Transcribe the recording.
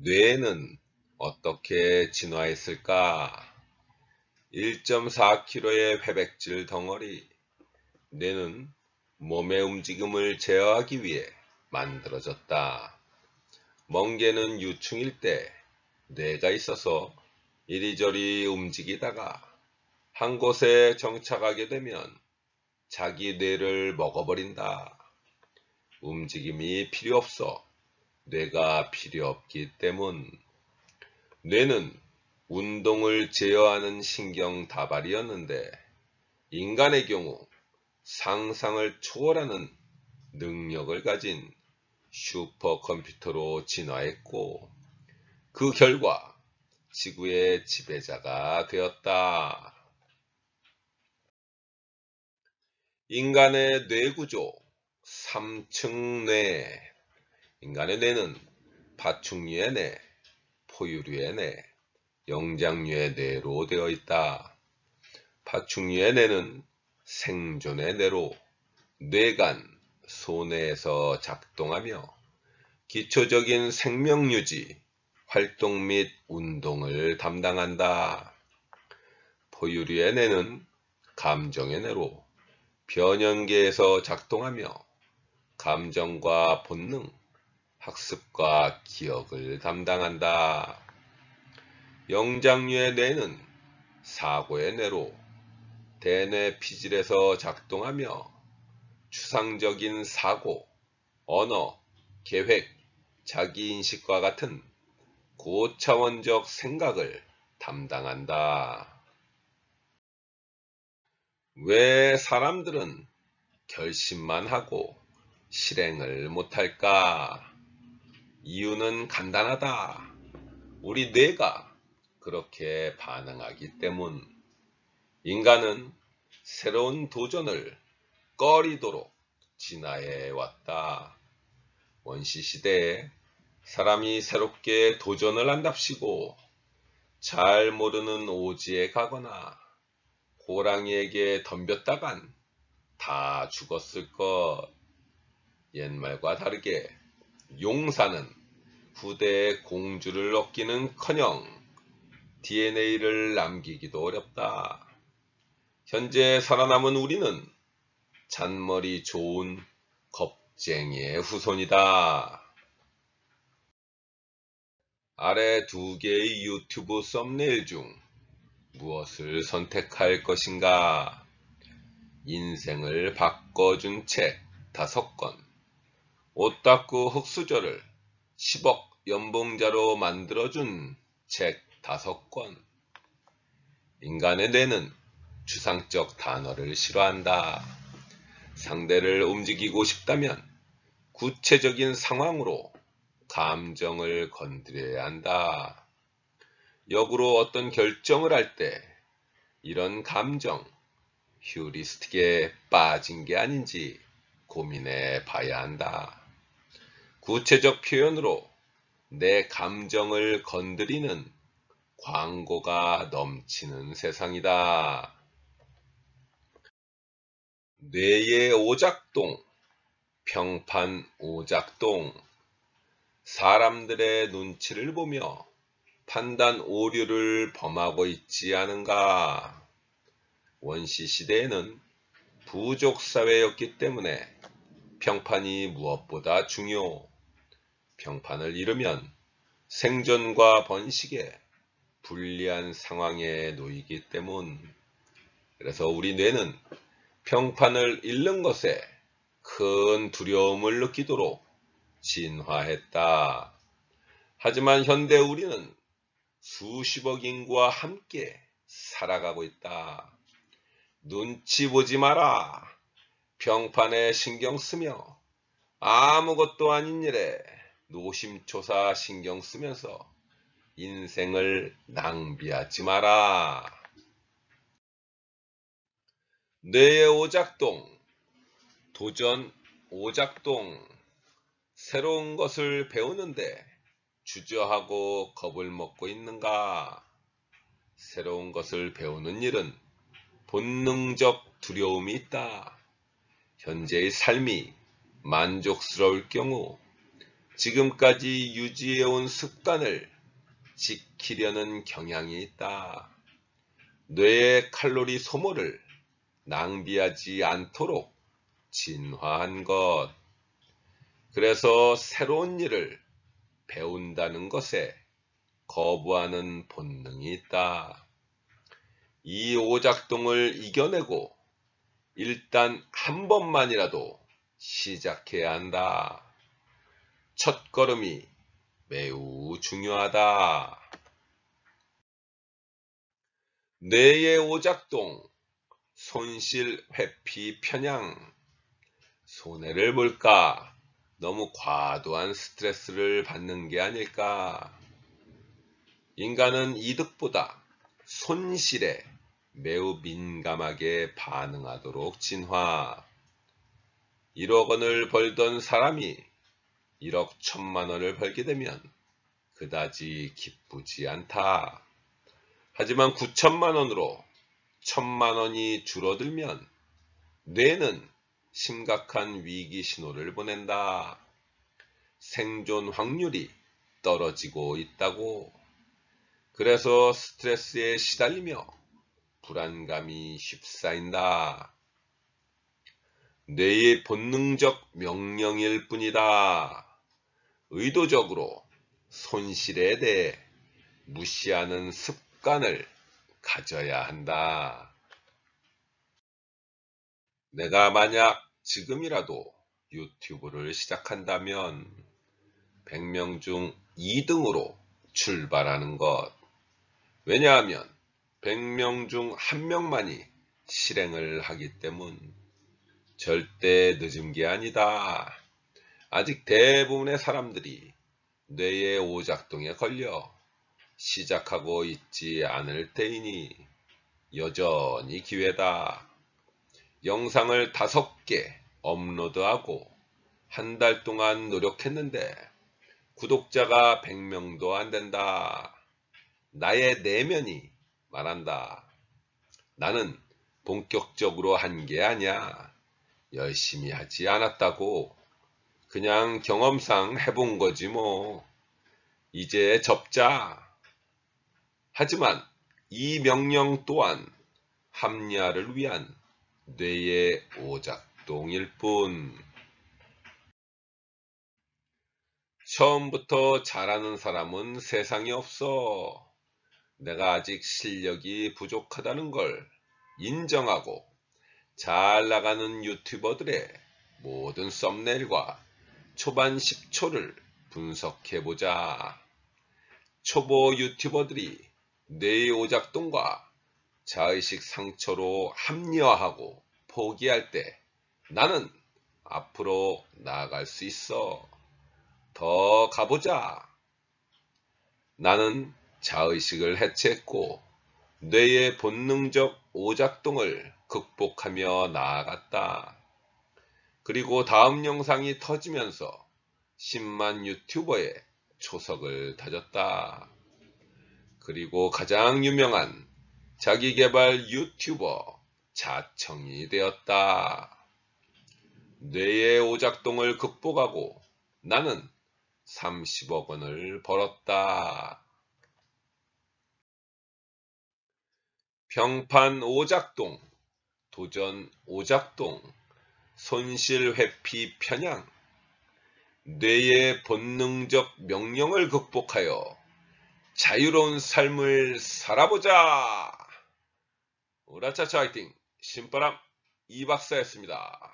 뇌는 어떻게 진화했을까? 1.4kg의 회백질 덩어리 뇌는 몸의 움직임을 제어하기 위해 만들어졌다. 멍게는 유충일 때 뇌가 있어서 이리저리 움직이다가 한 곳에 정착하게 되면 자기 뇌를 먹어버린다. 움직임이 필요 없어 뇌가 필요 없기 때문 뇌는 운동을 제어하는 신경 다발이었는데 인간의 경우 상상을 초월하는 능력을 가진 슈퍼컴퓨터로 진화했고 그 결과 지구의 지배자가 되었다. 인간의 뇌구조 3층 뇌 인간의 뇌는 파충류의 뇌, 포유류의 뇌, 영장류의 뇌로 되어 있다. 파충류의 뇌는 생존의 뇌로 뇌간, 소뇌에서 작동하며 기초적인 생명유지, 활동 및 운동을 담당한다. 포유류의 뇌는 감정의 뇌로 변연계에서 작동하며 감정과 본능, 학습과 기억을 담당한다. 영장류의 뇌는 사고의 뇌로 대뇌 피질에서 작동하며 추상적인 사고, 언어, 계획, 자기인식과 같은 고차원적 생각을 담당한다. 왜 사람들은 결심만 하고 실행을 못할까? 이유는 간단하다. 우리 뇌가 그렇게 반응하기 때문. 인간은 새로운 도전을 꺼리도록 진화해 왔다. 원시시대에 사람이 새롭게 도전을 한답시고 잘 모르는 오지에 가거나 호랑이에게 덤볐다간 다 죽었을 것. 옛말과 다르게 용사는 후대의 공주를 얻기는 커녕 DNA를 남기기도 어렵다. 현재 살아남은 우리는 잔머리 좋은 겁쟁이의 후손이다. 아래 두 개의 유튜브 썸네일 중 무엇을 선택할 것인가? 인생을 바꿔준 책 다섯 권, 오따쿠 흑수저를 10억 연봉자로 만들어준 책 다섯 권. 인간의 뇌는 추상적 단어를 싫어한다. 상대를 움직이고 싶다면 구체적인 상황으로 감정을 건드려야 한다. 역으로 어떤 결정을 할 때 이런 감정, 휴리스틱에 빠진 게 아닌지 고민해 봐야 한다. 구체적 표현으로 내 감정을 건드리는 광고가 넘치는 세상이다. 뇌의 오작동, 평판 오작동, 사람들의 눈치를 보며 판단 오류를 범하고 있지 않은가? 원시 시대에는 부족 사회였기 때문에 평판이 무엇보다 중요. 평판을 잃으면 생존과 번식에 불리한 상황에 놓이기 때문. 그래서 우리 뇌는 평판을 잃는 것에 큰 두려움을 느끼도록 진화했다. 하지만 현대 우리는 수십억 인구와 함께 살아가고 있다. 눈치 보지 마라. 평판에 신경 쓰며 아무것도 아닌 일에 노심초사 신경 쓰면서 인생을 낭비하지 마라. 뇌의 오작동, 도전 오작동, 새로운 것을 배우는데 주저하고 겁을 먹고 있는가? 새로운 것을 배우는 일은 본능적 두려움이 있다. 현재의 삶이 만족스러울 경우 지금까지 유지해온 습관을 지키려는 경향이 있다. 뇌의 칼로리 소모를 낭비하지 않도록 진화한 것. 그래서 새로운 일을 배운다는 것에 거부하는 본능이 있다. 이 오작동을 이겨내고 일단 한 번만이라도 시작해야 한다. 첫 걸음이 매우 중요하다. 뇌의 오작동, 손실, 회피, 편향. 손해를 볼까? 너무 과도한 스트레스를 받는 게 아닐까? 인간은 이득보다 손실에 매우 민감하게 반응하도록 진화. 1억 원을 벌던 사람이 1억 천만 원을 벌게 되면 그다지 기쁘지 않다. 하지만 9천만 원으로 천만 원이 줄어들면 뇌는 심각한 위기 신호를 보낸다. 생존 확률이 떨어지고 있다고. 그래서 스트레스에 시달리며 불안감이 휩싸인다. 뇌의 본능적 명령일 뿐이다. 의도적으로 손실에 대해 무시하는 습관을 가져야 한다. 내가 만약 지금이라도 유튜브를 시작한다면 100명 중 2등으로 출발하는 것. 왜냐하면 100명 중 1명만이 실행을 하기 때문 절대 늦은 게 아니다. 아직 대부분의 사람들이 뇌의 오작동에 걸려 시작하고 있지 않을 때이니 여전히 기회다. 영상을 다섯 개 업로드하고 한 달 동안 노력했는데 구독자가 100명도 안 된다. 나의 내면이 말한다. 나는 본격적으로 한 게 아니야. 열심히 하지 않았다고. 그냥 경험상 해본 거지 뭐. 이제 접자. 하지만 이 명령 또한 합리화를 위한 뇌의 오작동일 뿐. 처음부터 잘하는 사람은 세상에 없어. 내가 아직 실력이 부족하다는 걸 인정하고 잘 나가는 유튜버들의 모든 썸네일과 초반 10초를 분석해보자. 초보 유튜버들이 뇌의 오작동과 자의식 상처로 합리화하고 포기할 때 나는 앞으로 나아갈 수 있어. 더 가보자. 나는 자의식을 해체했고 뇌의 본능적 오작동을 극복하며 나아갔다. 그리고 다음 영상이 터지면서 10만 유튜버의 초석을 다졌다. 그리고 가장 유명한 자기개발 유튜버 자청이 되었다. 뇌의 오작동을 극복하고 나는 30억 원을 벌었다. 평판 오작동, 도전 오작동, 손실 회피 편향, 뇌의 본능적 명령을 극복하여 자유로운 삶을 살아보자! 오라차차 화이팅! 신바람 이박사였습니다.